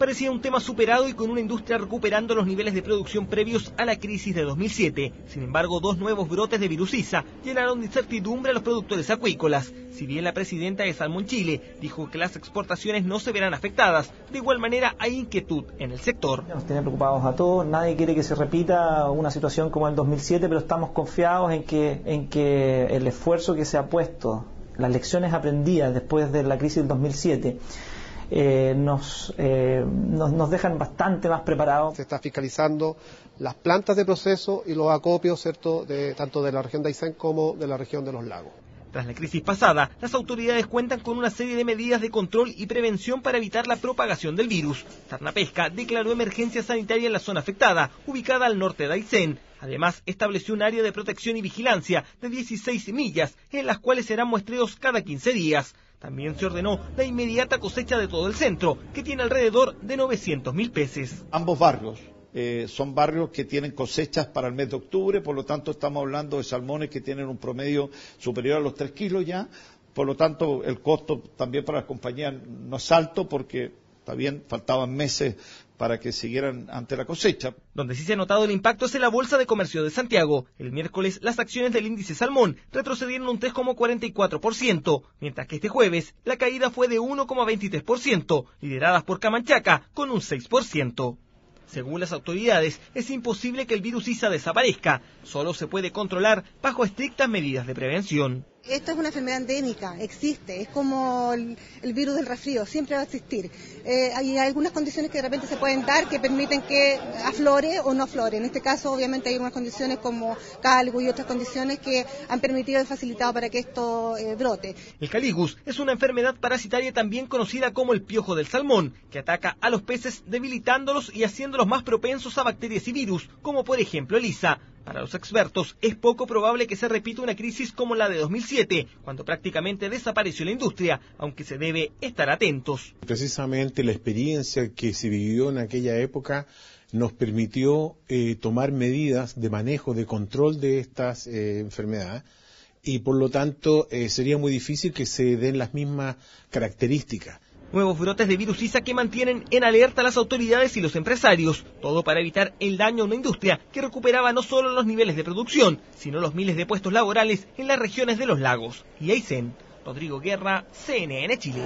parecía un tema superado y con una industria recuperando los niveles de producción previos a la crisis de 2007. Sin embargo, dos nuevos brotes de virus ISA llenaron de incertidumbre a los productores acuícolas. Si bien la presidenta de Salmón Chile dijo que las exportaciones no se verán afectadas, de igual manera hay inquietud en el sector. Nos tiene preocupados a todos, nadie quiere que se repita una situación como el 2007, pero estamos confiados en que, en que el esfuerzo que se ha puesto, las lecciones aprendidas después de la crisis del 2007, eh, nos, eh, nos, nos, dejan bastante más preparados. Se está fiscalizando las plantas de proceso y los acopios, ¿cierto?, de, tanto de la región de Aysén como de la región de los lagos. Tras la crisis pasada, las autoridades cuentan con una serie de medidas de control y prevención para evitar la propagación del virus. Tarnapesca declaró emergencia sanitaria en la zona afectada, ubicada al norte de Aysén. Además, estableció un área de protección y vigilancia de 16 millas, en las cuales serán muestreos cada 15 días. También se ordenó la inmediata cosecha de todo el centro, que tiene alrededor de 900 mil peces. Ambos barrios eh, son barrios que tienen cosechas para el mes de octubre, por lo tanto estamos hablando de salmones que tienen un promedio superior a los 3 kilos ya, por lo tanto el costo también para las compañías no es alto porque también faltaban meses para que siguieran ante la cosecha. Donde sí se ha notado el impacto es en la Bolsa de Comercio de Santiago. El miércoles las acciones del índice Salmón retrocedieron un 3,44%, mientras que este jueves la caída fue de 1,23%, lideradas por Camanchaca con un 6%. Según las autoridades, es imposible que el virus ISA desaparezca, solo se puede controlar bajo estrictas medidas de prevención. Esto es una enfermedad endémica, existe, es como el, el virus del resfrío, siempre va a existir. Eh, hay algunas condiciones que de repente se pueden dar que permiten que aflore o no aflore. En este caso, obviamente, hay unas condiciones como calgo y otras condiciones que han permitido y facilitado para que esto eh, brote. El caligus es una enfermedad parasitaria también conocida como el piojo del salmón, que ataca a los peces debilitándolos y haciéndolos más propensos a bacterias y virus, como por ejemplo el ISA. Para los expertos, es poco probable que se repita una crisis como la de 2007, cuando prácticamente desapareció la industria, aunque se debe estar atentos. Precisamente la experiencia que se vivió en aquella época nos permitió eh, tomar medidas de manejo, de control de estas eh, enfermedades y por lo tanto eh, sería muy difícil que se den las mismas características. Nuevos brotes de virus ISA que mantienen en alerta a las autoridades y los empresarios, todo para evitar el daño a una industria que recuperaba no solo los niveles de producción, sino los miles de puestos laborales en las regiones de los lagos. Y Aysén, Rodrigo Guerra, CNN Chile.